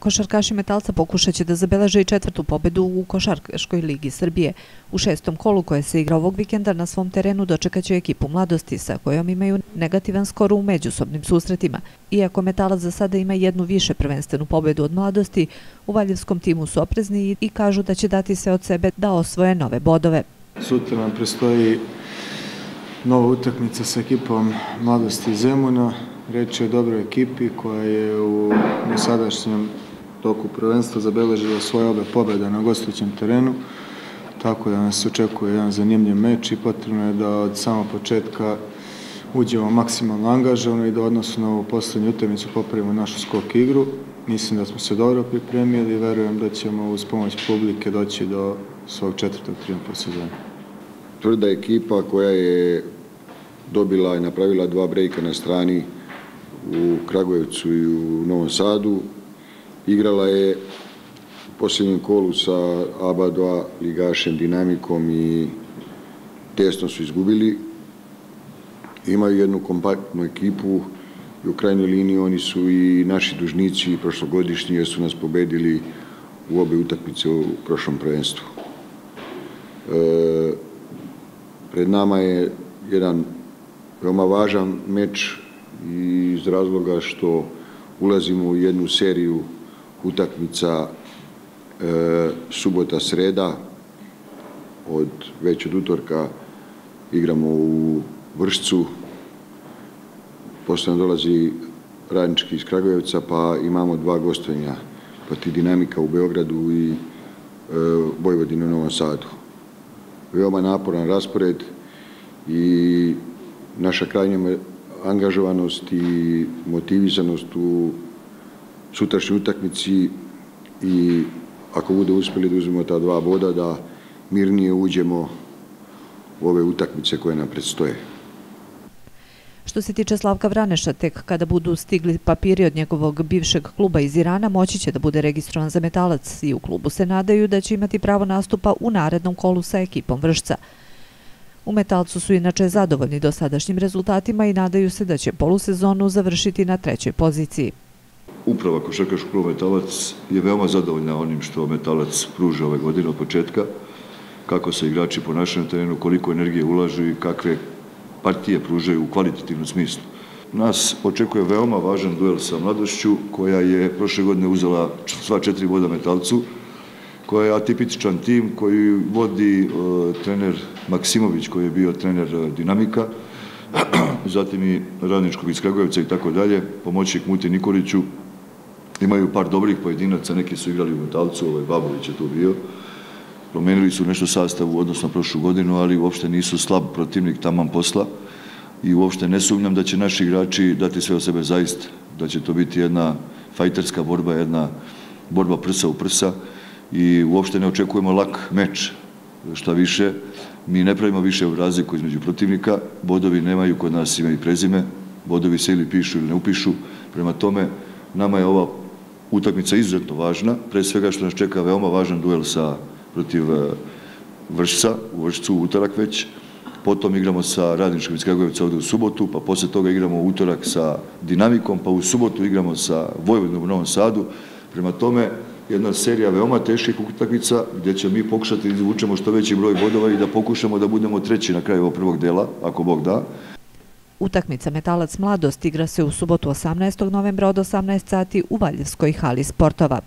Košarkaši Metalca pokušat će da zabeleže i četvrtu pobedu u Košarkaškoj ligi Srbije. U šestom kolu koje se igra ovog vikenda na svom terenu dočekaće ekipu mladosti sa kojom imaju negativan skor u međusobnim susretima. Iako Metalac za sada ima jednu više prvenstvenu pobedu od mladosti, u Valjevskom timu su oprezni i kažu da će dati sve od sebe da osvoje nove bodove. Sutra nam prestoji nova utakmica sa ekipom mladosti Zemuna. Reč je o dobroj ekipi koja je u sadašnjem toku prvenstva zabeležila svoje obe pobjede na gostujućem terenu, tako da nas očekuje jedan zanimljiv meč i potrebno je da od samog početka uđemo maksimalno angažovano i da odnosno na ovu poslednju utakmicu popravimo našu skok igru. Mislim da smo se dobro pripremili i verujem da ćemo uz pomoć publike doći do svog četvrtog triumfa sezona. Tvrda ekipa koja je dobila i napravila dva brejka na strani u Kragujevcu i u Novom Sadu, Igrala je u posljednjem kolu sa ABA 2 ligašem Dinamikom i tesno su izgubili. Imaju jednu kompaktnu ekipu i u krajnjoj liniji oni su i naši dužnici prošlogodišnji jer su nas pobedili u obe utakmice u prošlom prvenstvu. E, pred nama je jedan veoma važan meč iz razloga što ulazimo u jednu seriju utakmica e, subota sreda od već od utorka igramo u Vršcu posle dolazi radnički iz Kragujevca pa imamo dva gostovanja proti Dinamika u Beogradu i e, Vojvodinu u Novom Sadu. Veoma naporan raspored i naša krajnja angažovanost i motivisanost u sutrašnjoj utakmici i ako bude uspjeli da uzmemo ta dva boda da mirnije uđemo u ove utakmice koje nam predstoje. Što se tiče Slavka Vraneša, tek kada budu stigli papiri od njegovog bivšeg kluba iz Irana, moći će da bude registrovan za metalac i u klubu se nadaju da će imati pravo nastupa u narednom kolu sa ekipom Vršca. U Metalcu su inače zadovoljni dosadašnjim rezultatima i nadaju se da će polusezonu završiti na trećoj poziciji. Uprava Košarkaškog kluba Metalac je veoma zadovoljna onim što Metalac pruža ove godine od početka, kako se igrači ponašaju na terenu, koliko energije ulažu i kakve partije pružaju u kvalitativnom smislu. Nas očekuje veoma važan duel sa mladošću koja je prošle godine uzela sva četiri voda Metalcu, koja je atipičan tim koji vodi uh, trener Maksimović koji je bio trener uh, Dinamika, zatim i Radničkog iz Kragujevca i tako dalje, pomoćnik Muti Nikoliću, imaju par dobrih pojedinaca, neki su igrali u Metalcu, ovaj Babović je tu bio, promenili su nešto sastavu odnosno prošlu godinu, ali uopšte nisu slab protivnik taman posla. I uopšte ne sumnjam da će naši igrači dati sve o sebe zaista, da će to biti jedna fajterska borba, jedna borba prsa u prsa. I uopšte ne očekujemo lak meč, šta više, mi ne pravimo više razliku između protivnika, bodovi nemaju kod nas ime i prezime, bodovi se ili pišu ili ne upišu, prema tome nama je ova utakmica izuzetno važna, pre svega što nas čeka veoma važan duel sa protiv e, Vršca, u Vršcu utorak već, potom igramo sa Radničkom iz Kragujevca ovde u subotu, pa posle toga igramo u utorak sa Dinamikom, pa u subotu igramo sa Vojvodinom u Novom Sadu. Prema tome, jedna serija veoma teških utakmica gdje će mi pokušati da izvučemo što veći broj bodova i da pokušamo da budemo treći na kraju ovog prvog dela, ako Bog da. Utakmica Metalac Mladost igra se u subotu 18. novembra od 18 sati u Valjevskoj hali sportova.